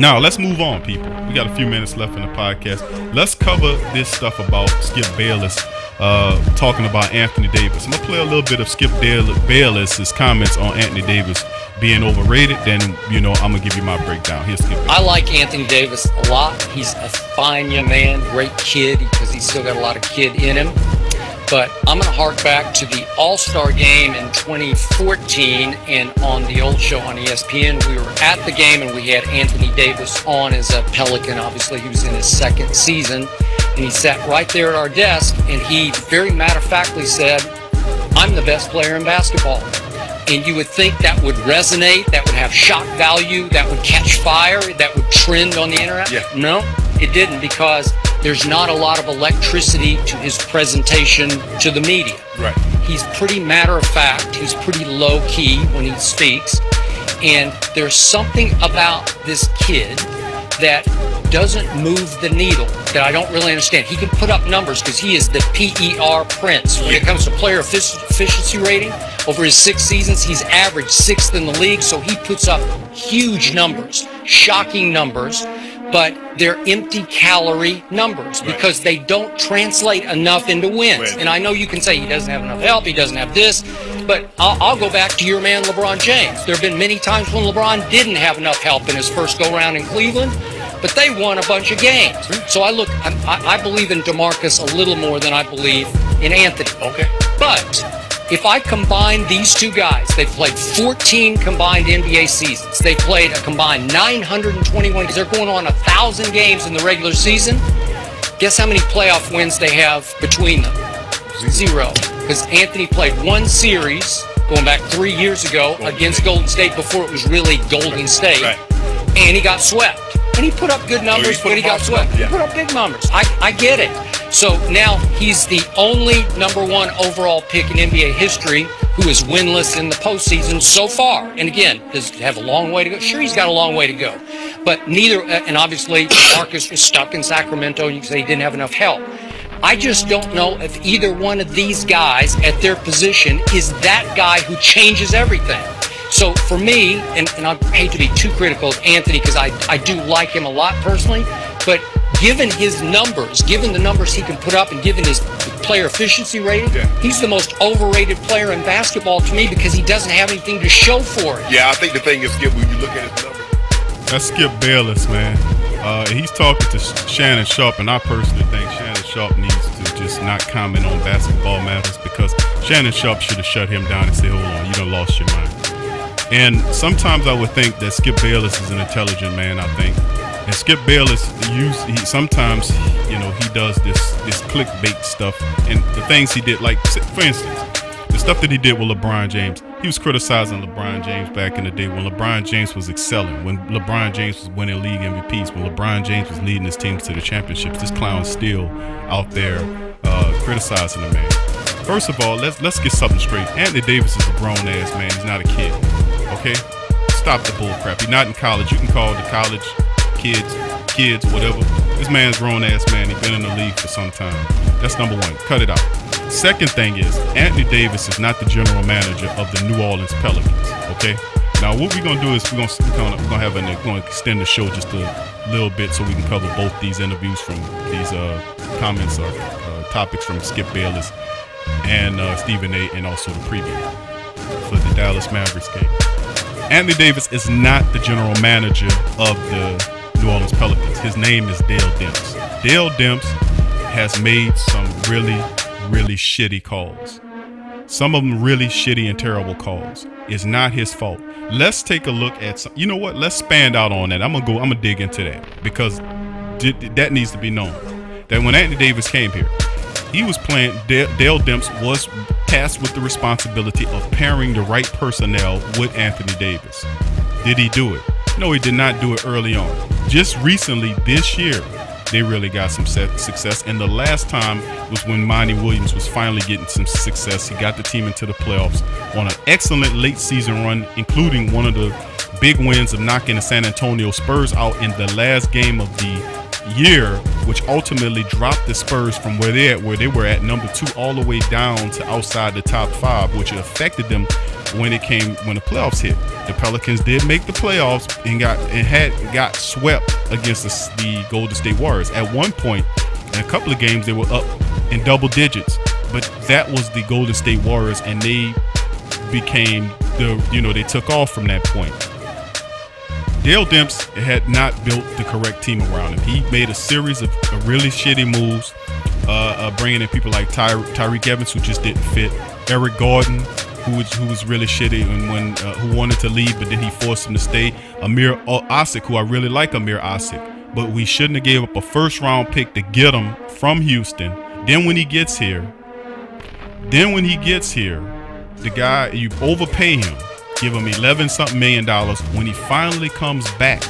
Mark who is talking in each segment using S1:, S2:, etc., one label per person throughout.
S1: Now let's move on, people. We got a few minutes left in the podcast. Let's cover this stuff about Skip Bayless uh, talking about Anthony Davis. I'm gonna play a little bit of Skip Bayless's comments on Anthony Davis being overrated. Then you know I'm gonna give you my breakdown. Here's Skip.
S2: Bayless. I like Anthony Davis a lot. He's a fine young man, great kid because he's still got a lot of kid in him. But I'm going to hark back to the All Star game in 2014, and on the old show on ESPN, we were at the game and we had Anthony Davis on as a Pelican. Obviously, he was in his second season, and he sat right there at our desk, and he very matter of factly said, I'm the best player in basketball. And you would think that would resonate, that would have shock value, that would catch fire, that would trend on the internet.
S1: Yeah.
S2: No, it didn't because there's not a lot of electricity to his presentation to the media.
S1: Right.
S2: He's pretty matter of fact, he's pretty low key when he speaks. And there's something about this kid that doesn't move the needle that I don't really understand. He can put up numbers because he is the PER prince. When it comes to player efficiency rating, over his six seasons, he's averaged sixth in the league, so he puts up huge numbers, shocking numbers but they're empty calorie numbers because they don't translate enough into wins. And I know you can say he doesn't have enough help, he doesn't have this, but I'll, I'll, go back to your man LeBron James. There have been many times when LeBron didn't have enough help in his first go round in Cleveland, but they won a bunch of games. So I look, I, I believe in DeMarcus a little more than I believe in Anthony.
S1: Okay.
S2: But if I combine these two guys, they've played 14 combined NBA seasons. They played a combined 921 because they're going on a thousand games in the regular season. Guess how many playoff wins they have between them? Zero. Because Anthony played one series going back three years ago Golden against State. Golden State before it was really Golden State,
S1: right.
S2: and he got swept. And he put up good numbers, oh, but he got swept. Yeah. He put up big numbers. I, I get it. So now he's the only number one overall pick in NBA history who is winless in the postseason so far. And again, does have a long way to go? Sure, he's got a long way to go. But neither, uh, and obviously Marcus was stuck in Sacramento, and you say he didn't have enough help. I just don't know if either one of these guys at their position is that guy who changes everything. So for me, and, and I hate to be too critical of Anthony because I, I do like him a lot personally, but given his numbers, given the numbers he can put up, and given his player efficiency rating, yeah. he's the most overrated player in basketball to me because he doesn't have anything to show for it.
S3: Yeah, I think the thing is, Skip, when you look at his numbers.
S1: That's Skip Bayless, man. Uh, he's talking to Shannon Sharpe, and I personally think Shannon Sharpe needs to just not comment on basketball matters because Shannon Sharpe should have shut him down and said, hold on, you done lost your mind. And sometimes I would think that Skip Bayless is an intelligent man, I think. And Skip Bayless, use he sometimes you know he does this this clickbait stuff and the things he did, like for instance, the stuff that he did with LeBron James. He was criticizing LeBron James back in the day when LeBron James was excelling, when LeBron James was winning league MVPs, when LeBron James was leading his teams to the championships. This clown's still out there uh, criticizing the man. First of all, let's let's get something straight. Anthony Davis is a grown ass man. He's not a kid. Okay, stop the bull crap. You're not in college. You can call the college kids, kids, whatever. This man's grown ass man. He's been in the league for some time. That's number one. Cut it out. Second thing is Anthony Davis is not the general manager of the New Orleans Pelicans. Okay. Now what we're gonna do is we're gonna we're gonna, have an, we're gonna extend the show just a little bit so we can cover both these interviews from these uh, comments or uh, topics from Skip Bayless and uh, Stephen A. and also the preview for the Dallas Mavericks game. Anthony Davis is not the general manager of the New Orleans Pelicans. His name is Dale Demps. Dale Demps has made some really, really shitty calls. Some of them really shitty and terrible calls. It's not his fault. Let's take a look at some. You know what? Let's spand out on that. I'm gonna go. I'm gonna dig into that because that needs to be known. That when Anthony Davis came here, he was playing. Dale Demps was tasked with the responsibility of pairing the right personnel with Anthony Davis. Did he do it? No, he did not do it early on just recently this year they really got some success. And the last time was when Monty Williams was finally getting some success. He got the team into the playoffs on an excellent late season run, including one of the big wins of knocking the San Antonio Spurs out in the last game of the year, which ultimately dropped the Spurs from where they at, where they were at number two, all the way down to outside the top five, which affected them when it came when the playoffs hit. The Pelicans did make the playoffs and got and had got swept against the, the Golden State Warriors. At one point, in a couple of games, they were up in double digits, but that was the Golden State Warriors, and they became the you know they took off from that point. Dale Demps had not built the correct team around him. He made a series of, really shitty moves, uh, uh, bringing in people like Ty- Tyreke Evans, who just didn't fit, Eric Gordon, who was who was really shitty and when uh, who wanted to leave, but then he forced him to stay. Amir Asik, who I really like, Amir Asik, but we shouldn't have gave up a first round pick to get him from Houston. Then when he gets here, then when he gets here, the guy you overpay him give him 11 something million dollars. When he finally comes back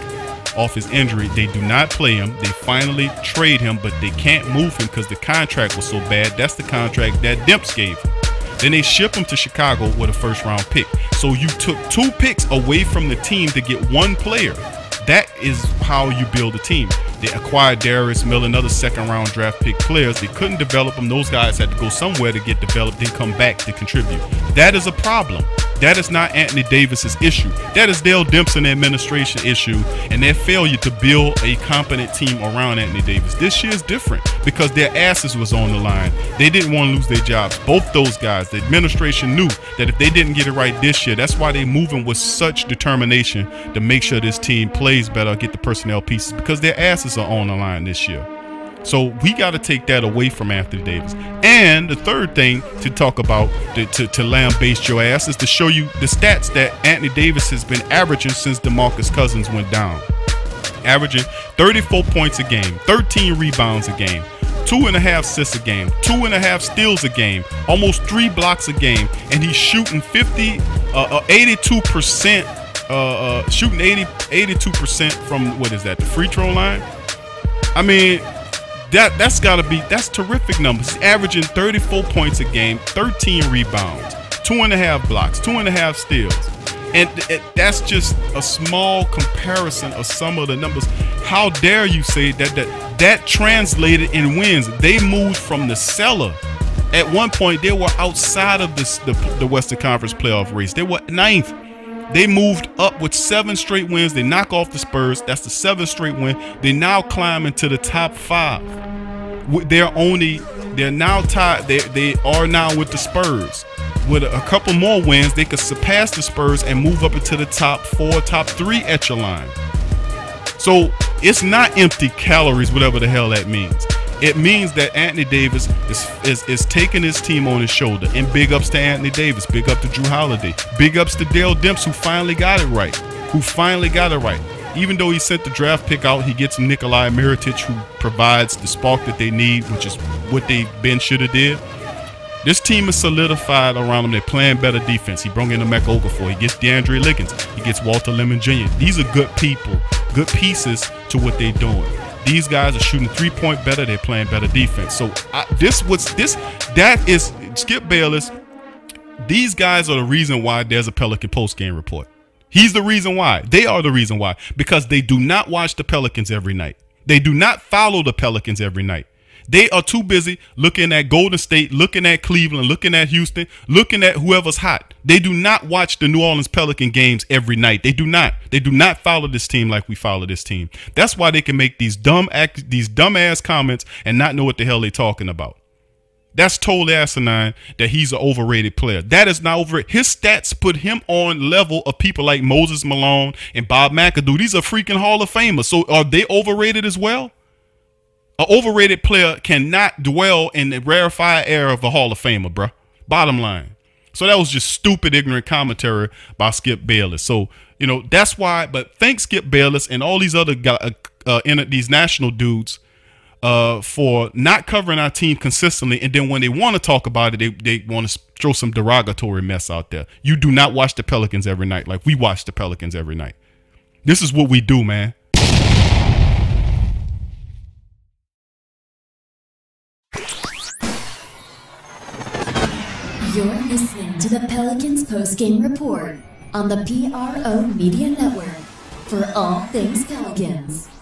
S1: off his injury, they do not play him. They finally trade him, but they can't move him because the contract was so bad. That's the contract that Demps gave him. Then they ship him to Chicago with a first round pick. So you took two picks away from the team to get one player. That is how you build a team. They acquired Darius Miller, another second round draft pick players. They couldn't develop them. Those guys had to go somewhere to get developed, then come back to contribute. That is a problem. That is not Anthony Davis's issue. That is Dale Dempson administration issue and their failure to build a competent team around Anthony Davis. This year is different because their asses was on the line. They didn't want to lose their jobs. Both those guys, the administration knew that if they didn't get it right this year, that's why they're moving with such determination to make sure this team plays better, get the personnel pieces because their asses are on the line this year. So we got to take that away from Anthony Davis. And the third thing to talk about, to, to, to lambaste your ass, is to show you the stats that Anthony Davis has been averaging since DeMarcus Cousins went down. Averaging 34 points a game, 13 rebounds a game, two and a half assists a game, two and a half steals a game, almost three blocks a game, and he's shooting 50, uh, 82%, uh, uh, shooting 80, 82% from what is that, the free throw line? I mean, that that's got to be that's terrific numbers. He's averaging 34 points a game, 13 rebounds, two and a half blocks, two and a half steals, and it, that's just a small comparison of some of the numbers. How dare you say that that that translated in wins? They moved from the cellar. At one point, they were outside of this, the the Western Conference playoff race. They were ninth. They moved up with seven straight wins. They knock off the Spurs. That's the seventh straight win. They now climb into the top five. They're only they're now tied. They they are now with the Spurs. With a couple more wins, they could surpass the Spurs and move up into the top four, top three echelon. So it's not empty calories, whatever the hell that means. It means that Anthony Davis is, is, is taking his team on his shoulder. And big ups to Anthony Davis. Big up to Jrue Holiday. Big ups to Dale Demps, who finally got it right. Who finally got it right. Even though he sent the draft pick out, he gets Nikolai Mirotic, who provides the spark that they need, which is what they been should have did. This team is solidified around him. They're playing better defense. He brought in a Emeka Okafor. He gets DeAndre Liggins. He gets Walter Lemon Jr. These are good people, good pieces to what they're doing. These guys are shooting three point better. They're playing better defense. So I, this was this that is Skip Bayless. These guys are the reason why there's a Pelican post game report. He's the reason why. They are the reason why because they do not watch the Pelicans every night. They do not follow the Pelicans every night. They are too busy looking at Golden State, looking at Cleveland, looking at Houston, looking at whoever's hot. They do not watch the New Orleans Pelican games every night. They do not. They do not follow this team like we follow this team. That's why they can make these dumb act, these dumbass comments and not know what the hell they're talking about. That's totally asinine that he's an overrated player. That is not over. His stats put him on level of people like Moses Malone and Bob McAdoo. These are freaking Hall of Famers. So are they overrated as well? An overrated player cannot dwell in the rarefied air of a Hall of Famer, bro. Bottom line. So that was just stupid, ignorant commentary by Skip Bayless. So you know that's why. But thanks Skip Bayless and all these other guys, uh, uh, in these national dudes uh, for not covering our team consistently. And then when they want to talk about it, they they want to throw some derogatory mess out there. You do not watch the Pelicans every night like we watch the Pelicans every night. This is what we do, man.
S4: To the Pelicans post-game report on the PRO Media Network for all things Pelicans.